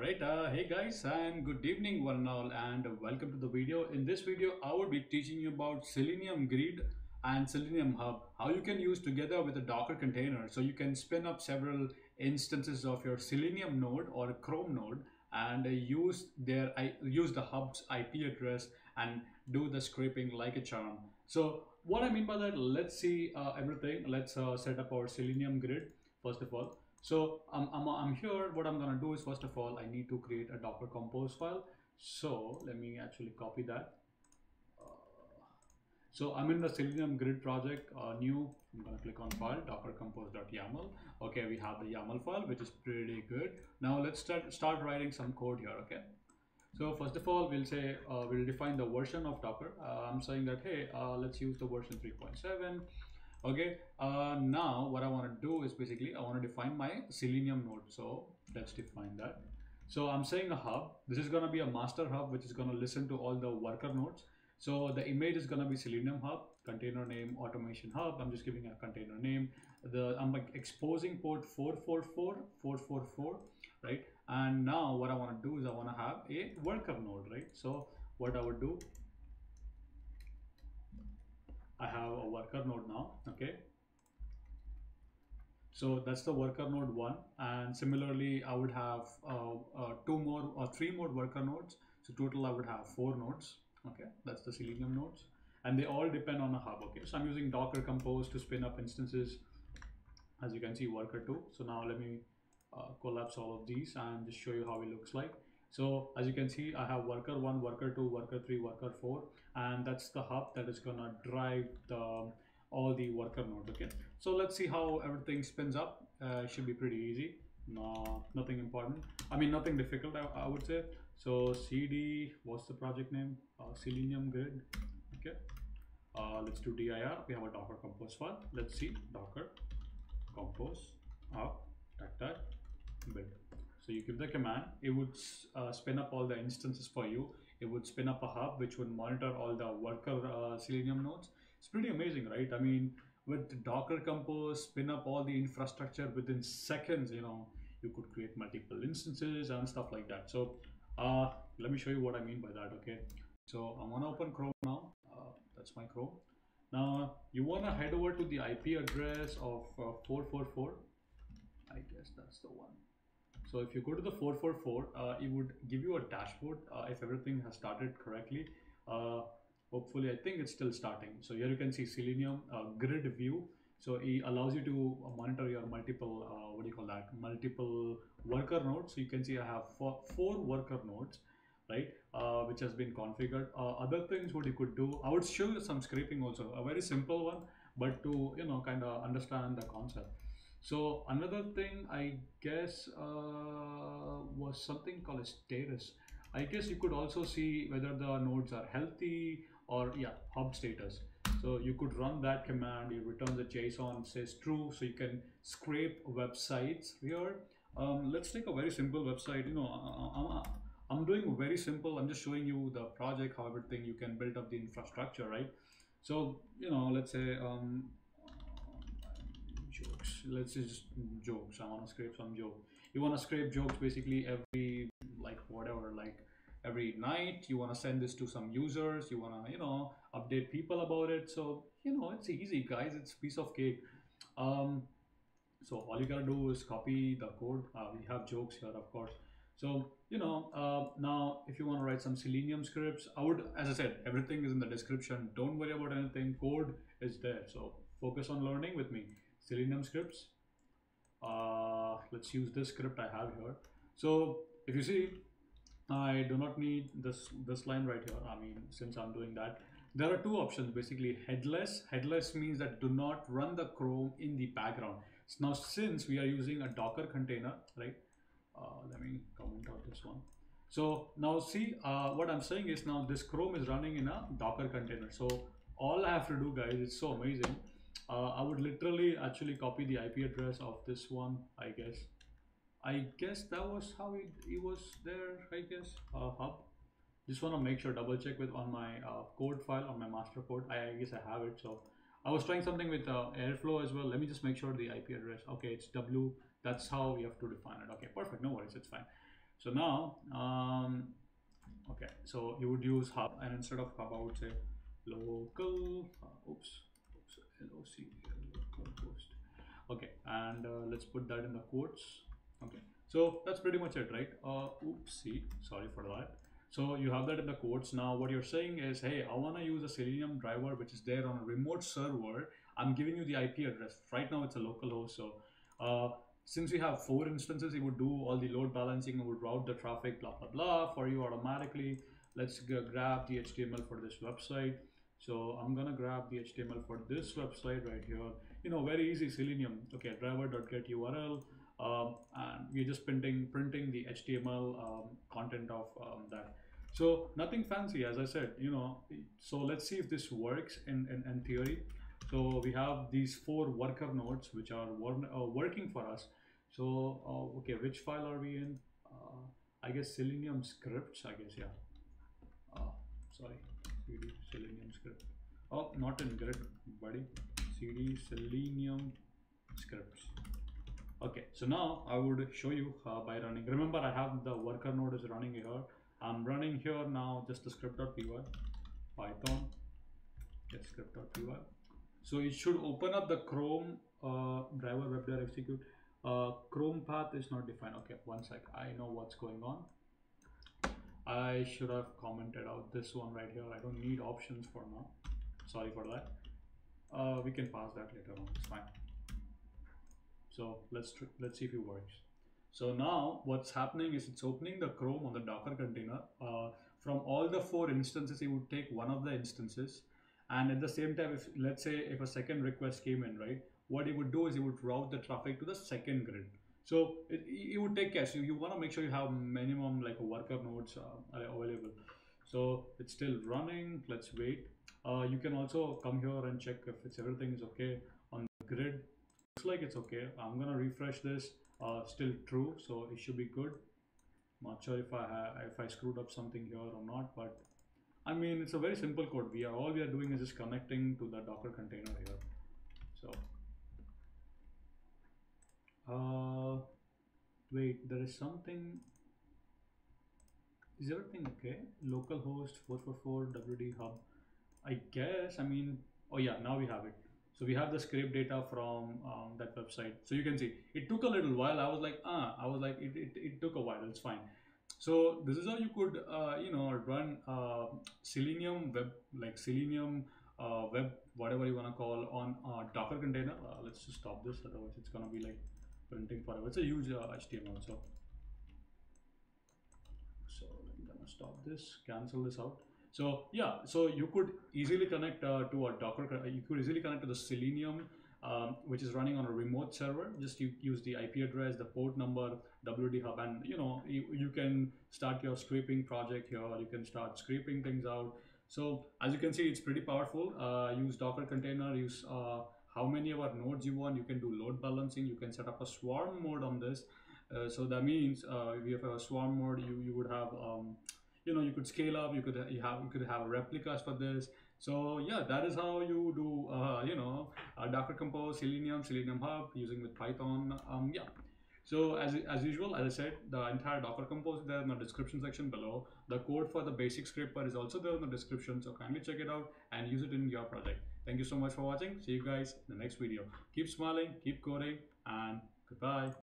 Alright, uh, hey guys and good evening one and all and welcome to the video. In this video, I will be teaching you about Selenium Grid and Selenium Hub, how you can use together with a Docker container. So you can spin up several instances of your Selenium node or Chrome node and use their use the hub's IP address and do the scraping like a charm. So what I mean by that, let's see uh, everything. Let's uh, set up our Selenium Grid first of all. So I'm, I'm, I'm here, what I'm gonna do is first of all, I need to create a Docker compose file. So let me actually copy that. Uh, so I'm in the Selenium grid project, uh, new, I'm gonna click on file, docker compose.yaml. Okay, we have the YAML file, which is pretty good. Now let's start, start writing some code here, okay? So first of all, we'll say, uh, we'll define the version of Docker. Uh, I'm saying that, hey, uh, let's use the version 3.7 okay uh, now what I want to do is basically I want to define my selenium node. So let's define that. So I'm saying a hub. This is going to be a master hub which is going to listen to all the worker nodes. So the image is going to be selenium hub container name automation hub. I'm just giving a container name. The I'm like exposing port 444 444 right? And now what I want to do is I want to have a worker node right? So what I would do I have a worker node now? So that's the worker node one. And similarly, I would have uh, uh, two more or three more worker nodes. So total, I would have four nodes, okay? That's the Selenium nodes. And they all depend on a hub, okay? So I'm using Docker Compose to spin up instances. As you can see, worker two. So now let me uh, collapse all of these and just show you how it looks like. So as you can see, I have worker one, worker two, worker three, worker four, and that's the hub that is gonna drive the all the worker nodes. Okay, so let's see how everything spins up. Uh, should be pretty easy. No, nothing important. I mean, nothing difficult. I, I would say. So cd, what's the project name? Uh, Selenium Grid. Okay. Uh, let's do dir. We have a Docker Compose file. Let's see Docker Compose up that that build. So you give the command, it would uh, spin up all the instances for you. It would spin up a hub which would monitor all the worker uh, Selenium nodes. It's pretty amazing, right? I mean, with Docker Compose, spin up all the infrastructure within seconds, you know, you could create multiple instances and stuff like that. So uh, let me show you what I mean by that, okay? So I'm gonna open Chrome now. Uh, that's my Chrome. Now you wanna head over to the IP address of uh, 444. I guess that's the one. So if you go to the 444, uh, it would give you a dashboard uh, if everything has started correctly. Uh, hopefully, I think it's still starting. So here you can see Selenium uh, grid view. So it allows you to monitor your multiple, uh, what do you call that, multiple worker nodes. So you can see I have four, four worker nodes, right, uh, which has been configured. other things what you could do, I would show you some scraping also, a very simple one, but to, you know, kind of understand the concept. So another thing I guess uh, was something called a status. I guess you could also see whether the nodes are healthy or yeah, hub status. So you could run that command, it returns a JSON, says true, so you can scrape websites here. Um, let's take a very simple website, you know, I'm, I'm doing very simple, I'm just showing you the project, how everything you can build up the infrastructure, right? So, you know, let's say um, jokes. Let's just jokes. I want to scrape some jokes. You want to scrape jokes basically every like whatever like every night. You want to send this to some users. You want to you know update people about it. So you know it's easy, guys. It's piece of cake. Um, so all you gotta do is copy the code. Uh, we have jokes here, of course. So, you know, uh, now if you want to write some Selenium scripts, I would, as I said, everything is in the description. Don't worry about anything. Code is there. So focus on learning with me. Selenium scripts. Uh, let's use this script I have here. So if you see, I do not need this, this line right here. I mean, since I'm doing that, there are two options basically headless. Headless means that do not run the Chrome in the background. So now, since we are using a Docker container, right? Uh, let me comment out this one. So now see uh, what I'm saying is now this Chrome is running in a Docker container. So all I have to do guys, it's so amazing uh, I would literally actually copy the IP address of this one, I guess. I guess that was how it, it was there, I guess, uh, hub. Just want to make sure, double check with on my uh, code file, on my master code. I, I, guess I have it. So I was trying something with uh, Airflow as well. Let me just make sure the IP address. Okay, it's W. That's how we have to define it. Okay, perfect. No worries. It's fine. So now, um, okay, so you would use hub and instead of hub, I would say local, uh, oops, oops, local host. Okay, and uh, let's put that in the quotes. Okay, so that's pretty much it, right? Uh, oopsie, sorry for that. So you have that in the quotes. Now what you're saying is, hey, I want to use a Selenium driver which is there on a remote server. I'm giving you the IP address. Right now it's a local host. So uh, since we have four instances, it would do all the load balancing, it would route the traffic, blah, blah, blah for you automatically. Let's grab the HTML for this website. So I'm gonna grab the HTML for this website right here. You know, very easy Selenium. Okay, driver.get URL. Um, and we're just printing printing the HTML um, content of um, that. So nothing fancy, as I said, you know. So let's see if this works in, in, in theory. So we have these four worker nodes which are uh, working for us. So uh, okay, which file are we in? Uh, I guess Selenium scripts. I guess yeah. Uh, sorry, cd Selenium script. Oh, not in grid, buddy. cd Selenium scripts. Okay, so now I would show you uh, by running. Remember, I have the worker node is running here. I'm running here now just the script.py, Python, get script.py. So it should open up the Chrome uh, driver web execute. Uh, Chrome path is not defined. Okay, one sec. I know what's going on. I should have commented out this one right here. I don't need options for now. Sorry for that. Uh, we can pass that later on. It's fine. So let's let's see if it works. So now what's happening is it's opening the Chrome on the Docker container. Uh, from all the four instances, it would take one of the instances. And at the same time, if let's say if a second request came in, right, what it would do is it would route the traffic to the second grid. So it, it would take care. So you want to make sure you have minimum like worker nodes uh, available. So it's still running. Let's wait. Uh, you can also come here and check if it's everything is okay on the grid looks like it's okay. I'm gonna refresh this. Uh, still true so it should be good. Not sure if i if i screwed up something here or not but i mean it's a very simple code. We are all we are doing is just connecting to the docker container here. So uh wait there is something is everything okay? Localhost 444 wd hub. I guess i mean oh yeah now we have it so we have the scrape data from um, that website. So you can see it took a little while. I was like, ah, I was like, it, it, it took a while. It's fine. So this is how you could, uh, you know, run uh, Selenium web, like Selenium uh, web, whatever you want to call on a Docker container. Uh, let's just stop this. Otherwise it's going to be like printing forever. It's a huge HTML. Uh, so, so I'm going to stop this, cancel this out. So yeah, so you could easily connect uh, to a Docker. Uh, you could easily connect to the Selenium, um, which is running on a remote server. Just you use the IP address, the port number, WD hub, and you know you, you can start your scraping project here. You can start scraping things out. So as you can see, it's pretty powerful. Uh, use Docker container. Use uh, how many of our nodes you want. You can do load balancing. You can set up a swarm mode on this. Uh, so that means uh, if you have a swarm mode, you you would have um, you know you could scale up you could you have you could have replicas for this. So yeah that is how you do uh, you know uh, docker compose selenium selenium hub using with python um, yeah. So as, as usual as i said the entire docker compose is there in the description section below. The code for the basic scraper is also there in the description so kindly check it out and use it in your project. Thank you so much for watching. See you guys in the next video. Keep smiling keep coding and goodbye